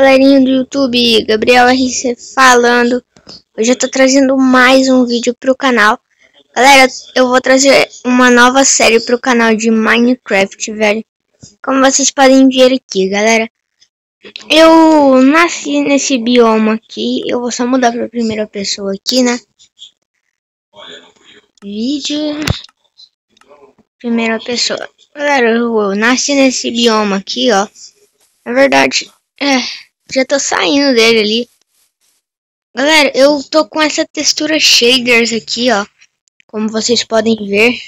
galerinha do YouTube, Gabriel RC falando. Hoje eu tô trazendo mais um vídeo pro canal. Galera, eu vou trazer uma nova série pro canal de Minecraft, velho. Como vocês podem ver aqui, galera. Eu nasci nesse bioma aqui. Eu vou só mudar pra primeira pessoa aqui, né? Vídeo. Primeira pessoa. Galera, eu nasci nesse bioma aqui, ó. Na verdade, é, já tô saindo dele ali. Galera, eu tô com essa textura shaders aqui, ó. Como vocês podem ver.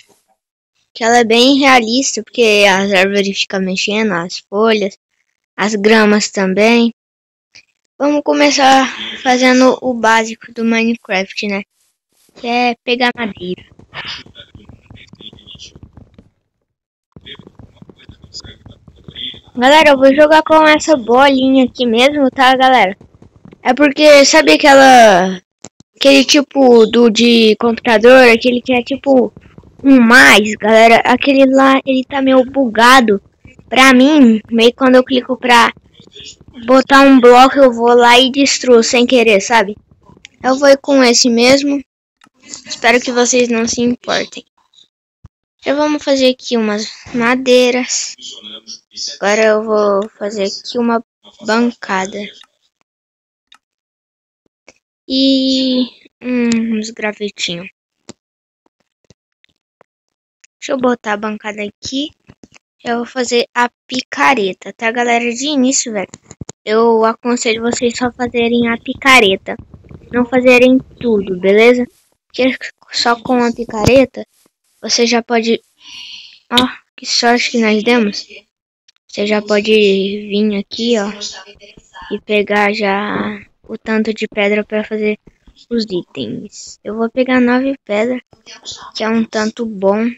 Que ela é bem realista, porque as árvores ficam mexendo, as folhas, as gramas também. Vamos começar fazendo o básico do Minecraft, né? Que é pegar madeira. Galera, eu vou jogar com essa bolinha aqui mesmo, tá, galera? É porque, sabe aquela... Aquele tipo do de computador, aquele que é tipo um mais, galera. Aquele lá, ele tá meio bugado. Pra mim, meio quando eu clico pra botar um bloco, eu vou lá e destruo sem querer, sabe? Eu vou com esse mesmo. Espero que vocês não se importem. Já vamos fazer aqui umas madeiras. Agora eu vou fazer aqui uma bancada. E hum, uns gravetinhos. Deixa eu botar a bancada aqui. Eu vou fazer a picareta, tá, galera? De início, velho, eu aconselho vocês só fazerem a picareta. Não fazerem tudo, beleza? Porque só com a picareta você já pode... Ó, oh, que sorte que nós demos. Você já pode vir aqui, ó. E pegar já o tanto de pedra para fazer os itens. Eu vou pegar nove pedras, que é um tanto bom.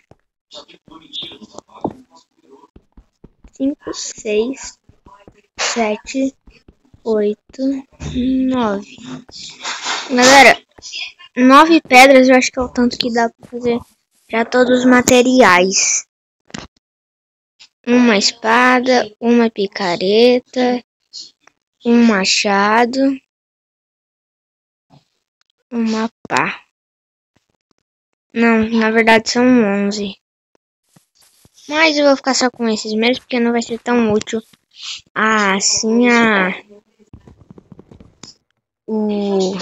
Cinco, seis, sete, oito, nove. Galera, nove pedras eu acho que é o tanto que dá pra fazer já todos os materiais. Uma espada, uma picareta, um machado, uma pá. Não, na verdade são 11. Mas eu vou ficar só com esses mesmo, porque não vai ser tão útil assim a... O...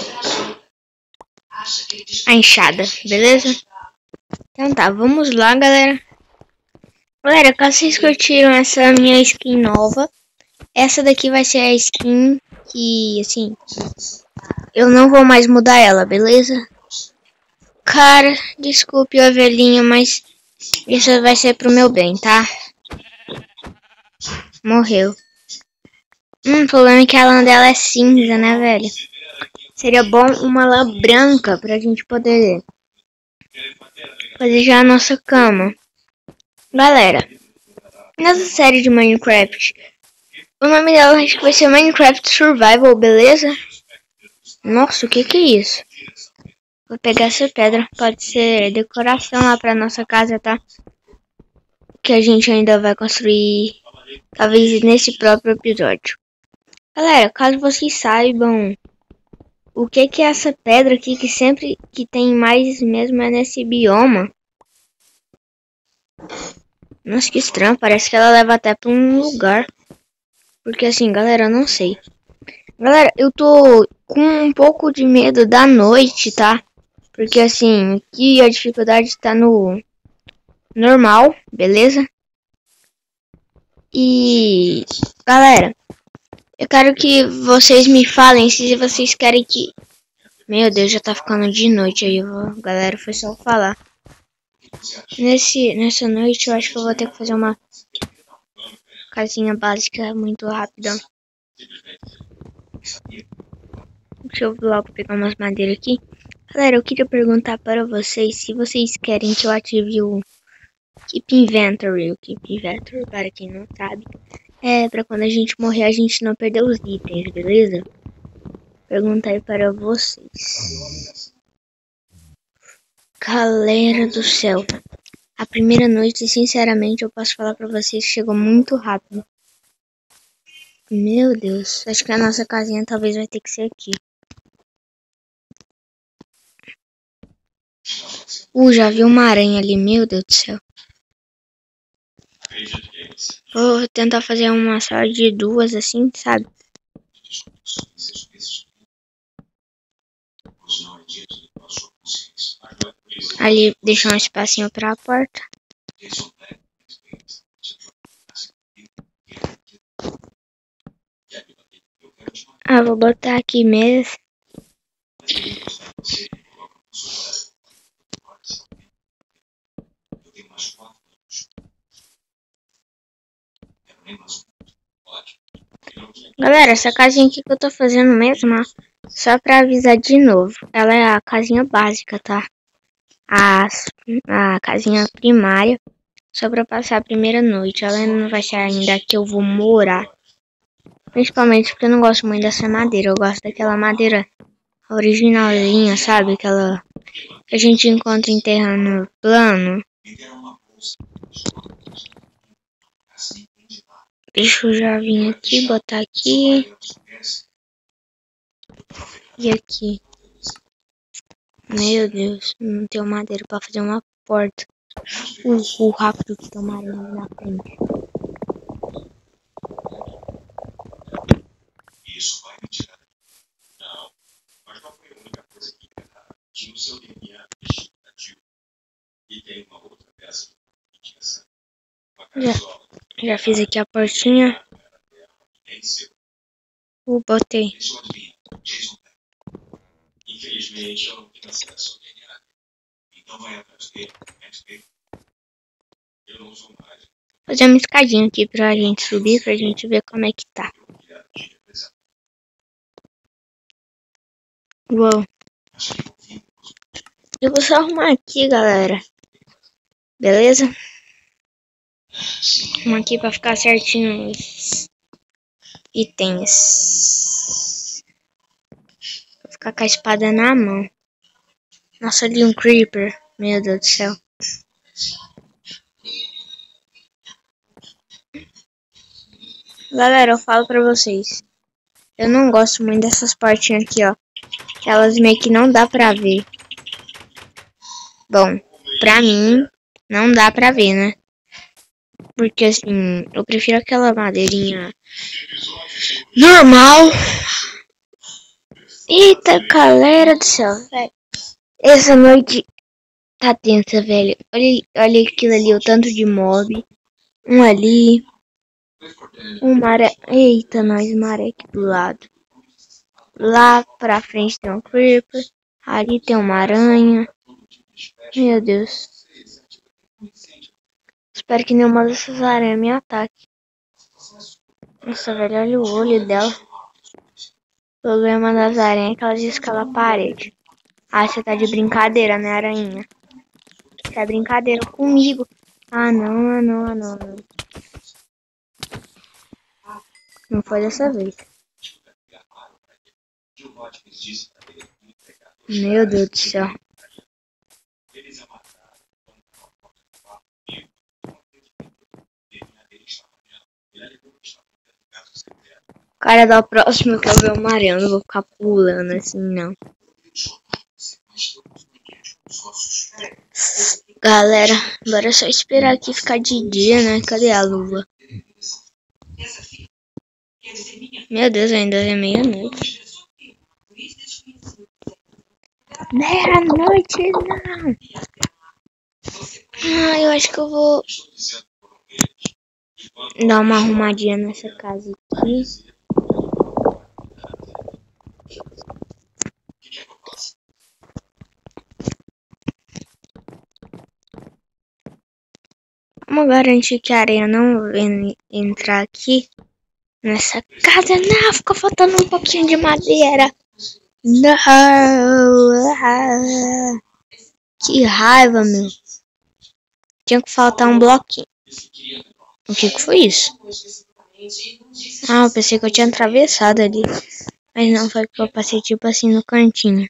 A enxada, beleza? Então tá, vamos lá, galera. Galera, caso vocês curtiram essa minha skin nova, essa daqui vai ser a skin que, assim, eu não vou mais mudar ela, beleza? Cara, desculpe o velhinho, mas isso vai ser pro meu bem, tá? Morreu. Hum, o problema é que a lã dela é cinza, né, velho? Seria bom uma lã branca pra gente poder fazer já a nossa cama. Galera, nessa série de Minecraft, o nome dela acho que vai ser Minecraft Survival, beleza? Nossa, o que que é isso? Vou pegar essa pedra, pode ser decoração lá pra nossa casa, tá? Que a gente ainda vai construir, talvez nesse próprio episódio. Galera, caso vocês saibam o que que é essa pedra aqui que sempre que tem mais mesmo é nesse bioma? Nossa, que estranho. Parece que ela leva até pra um lugar. Porque assim, galera, eu não sei. Galera, eu tô com um pouco de medo da noite, tá? Porque assim, aqui a dificuldade tá no normal, beleza? E galera, eu quero que vocês me falem se vocês querem que. Meu Deus, já tá ficando de noite aí, vou... galera. Foi só falar. Nesse, nessa noite eu acho que eu vou ter que fazer uma casinha básica muito rápida. Deixa eu logo pegar umas madeiras aqui. Galera, eu queria perguntar para vocês se vocês querem que eu ative o Keep Inventory. O Keep Inventory, para quem não sabe, é para quando a gente morrer a gente não perder os itens, beleza? Perguntar aí para vocês. Galera do céu. A primeira noite, sinceramente, eu posso falar pra vocês que chegou muito rápido. Meu Deus, acho que a nossa casinha talvez vai ter que ser aqui. Uh, já vi uma aranha ali, meu Deus do céu. Vou tentar fazer uma sala de duas assim, sabe? Ali deixar um espacinho para a porta. Ah, vou botar aqui mesmo. Galera, essa casinha aqui que eu tô fazendo mesmo, ó, só pra avisar de novo, ela é a casinha básica, tá? A, a casinha primária, só pra passar a primeira noite. Ela não vai ser ainda que eu vou morar. Principalmente porque eu não gosto muito dessa madeira, eu gosto daquela madeira originalzinha, sabe? Aquela que a gente encontra em terreno plano. Deixa eu já vir aqui, botar aqui. E aqui. Meu Deus, não tenho madeira pra fazer uma porta. O, o rápido que tomaram na frente. Isso vai me tirar. Não, mas não foi a única coisa que tinha o seu DNA vegetativo. E tem uma outra peça de tinha Já. Já fiz aqui a portinha. Uh, botei. Infelizmente eu não tenho acesso ao DNA. Então vai atrás dele. Eu não uso mais. Fazer uma escadinha aqui pra gente subir, pra gente ver como é que tá. Uou. Eu vou só arrumar aqui, galera. Beleza? Vamos aqui para ficar certinho os itens. Vou ficar com a espada na mão. Nossa, ali um creeper. Meu Deus do céu. Galera, eu falo pra vocês. Eu não gosto muito dessas partinhas aqui, ó. Elas meio que não dá pra ver. Bom, pra mim, não dá pra ver, né? Porque assim, eu prefiro aquela madeirinha normal. Eita, galera do céu, velho. Essa noite tá tensa, velho. Olha, olha aquilo ali, o tanto de mob. Um ali. Um maré. Eita, nós, maré aqui do lado. Lá pra frente tem um creeper. Ali tem uma aranha. Meu Deus. Espero que nenhuma dessas aranhas me ataque. Nossa, velho, olha o olho dela. O problema das aranhas é que elas escalam a parede. Ah, você tá de brincadeira, né, aranha? Tá brincadeira comigo. Ah, não, ah, não, ah, não, não. Não foi dessa vez. Meu Deus do céu. Cara, da próxima que eu ver o Mariano, vou ficar pulando assim, não. Galera, bora só esperar aqui ficar de dia, né? Cadê a lua? Meu Deus, ainda é meia-noite. Meia-noite, não! Ah, eu acho que eu vou dar uma arrumadinha nessa casa aqui. Vamos garantir que a areia não vem entrar aqui nessa casa. Não, ficou faltando um pouquinho de madeira. Não. Que raiva, meu. Tinha que faltar um bloquinho. O que, que foi isso? Ah, eu pensei que eu tinha atravessado ali. Mas não, foi que eu passei tipo assim no cantinho.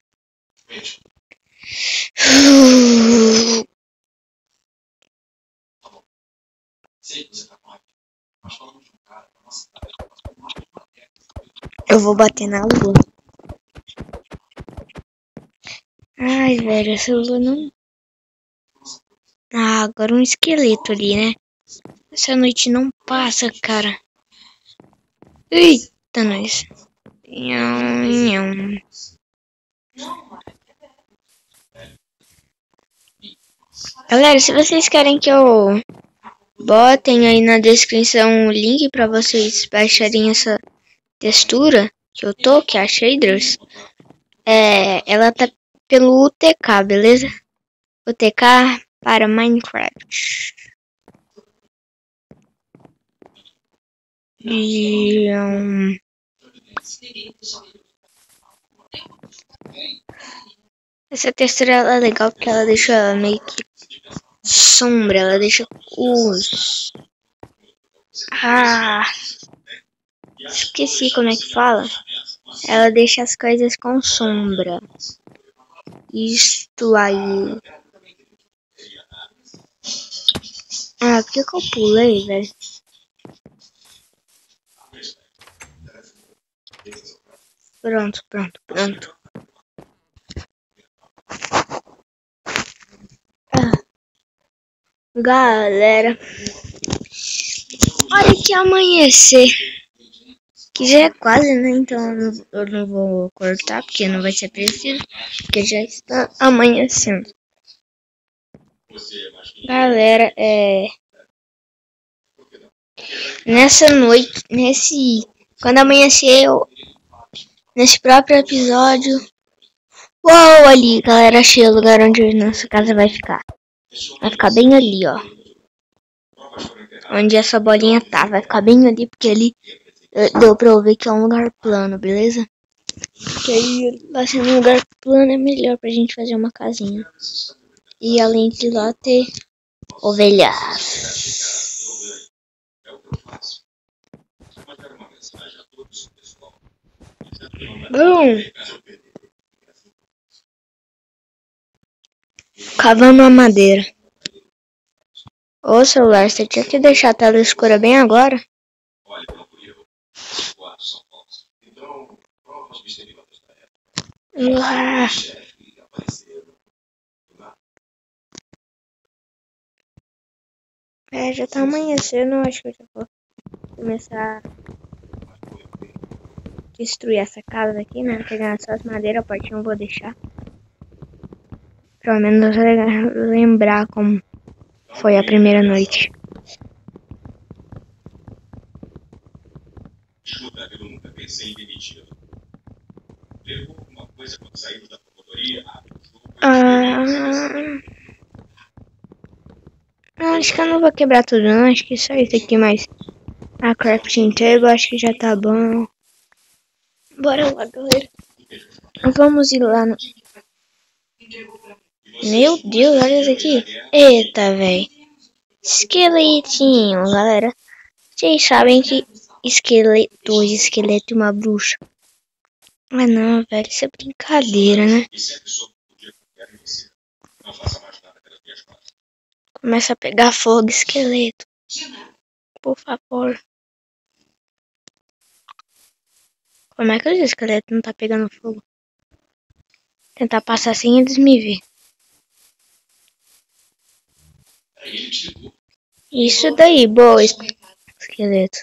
Eu vou bater na lua. Ai, velho, essa lua não... Ah, agora um esqueleto ali, né? Essa noite não passa, cara. Eita, nós. Nham. Galera, se vocês querem que eu botem aí na descrição o link para vocês baixarem essa textura que eu tô, que é a Shaders, é, ela tá pelo UTK, beleza? UTK para Minecraft. E, um... Essa textura é legal porque ela deixa meio que sombra, ela deixa os. Ah! Esqueci como é que fala. Ela deixa as coisas com sombra. Isto aí. Ah, por que, que eu pulei, velho? Pronto, pronto, pronto. Galera, olha que amanhecer. Que já é quase, né? Então eu não vou cortar, porque não vai ser preciso. Porque já está amanhecendo. Galera, é. Nessa noite, nesse. Quando amanheceu, nesse próprio episódio. Uou, ali, galera, achei o lugar onde nossa casa vai ficar. Vai ficar bem ali, ó. Onde essa bolinha tá. Vai ficar bem ali, porque ali eh, deu pra eu ver que é um lugar plano, beleza? Que aí, lá sendo um lugar plano, é melhor pra gente fazer uma casinha. E além de lá ter ovelhas. Bom. Cavando a madeira. Ô celular, você tinha que deixar a tela escura bem agora? Ah. É, já tá amanhecendo, acho que eu já vou começar destruir essa casa aqui, né? Pegar só as madeiras, a parte não vou deixar. Pelo menos lembrar como foi a primeira noite. Eu nunca pensei em. Levou alguma coisa quando saímos da promotoria? Ah, acho que eu não vou quebrar tudo não, acho que só isso aqui mais a crafting table, acho que já tá bom. Bora lá, galera. Vamos ir lá no... Meu Deus, olha isso aqui. Eita, velho. Esqueletinho, galera. Vocês sabem que esqueleto, esqueleto é uma bruxa. Mas não, velho, isso é brincadeira, né? Começa a pegar fogo, esqueleto. Por favor. Como é que os esqueletos não tá pegando fogo? Tentar passar assim eles me ver. Isso daí, boa, esqueleto.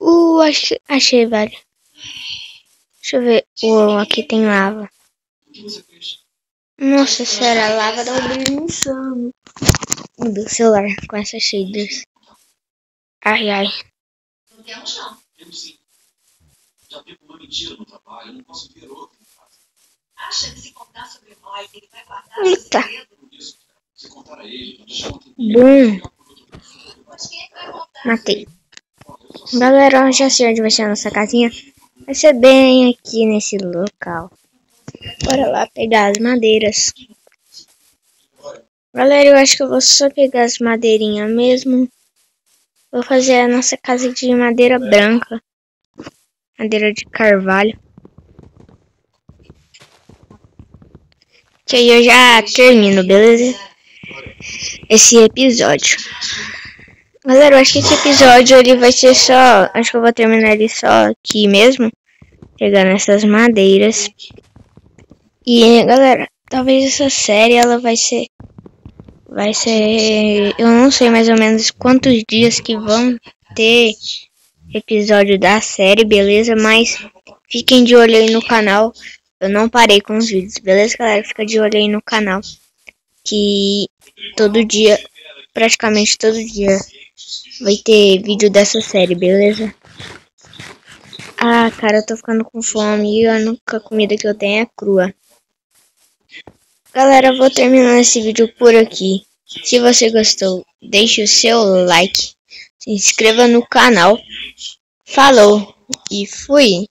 Uh, achei, achei, velho. Deixa eu ver. Uou, aqui tem lava. Nossa, será lava dá um brilho insano. Do celular com essas shaders. Ai, ai. Eita. Bum. Matei. Galera, já sei onde vai ser a nossa casinha. Vai ser bem aqui nesse local. Bora lá pegar as madeiras. Galera, eu acho que eu vou só pegar as madeirinhas mesmo. Vou fazer a nossa casa de madeira branca. Madeira de carvalho. Que aí eu já termino, beleza? esse episódio. Galera, eu acho que esse episódio ele vai ser só. Acho que eu vou terminar ele só aqui mesmo. Pegando essas madeiras. E galera, talvez essa série ela vai ser. Vai ser. Eu não sei mais ou menos quantos dias que vão ter episódio da série, beleza? Mas fiquem de olho aí no canal. Eu não parei com os vídeos, beleza, galera? Fica de olho aí no canal. Que todo dia, praticamente todo dia, vai ter vídeo dessa série, beleza? Ah, cara, eu tô ficando com fome e a única comida que eu tenho é crua. Galera, vou terminar esse vídeo por aqui. Se você gostou, deixe o seu like, se inscreva no canal. Falou e fui!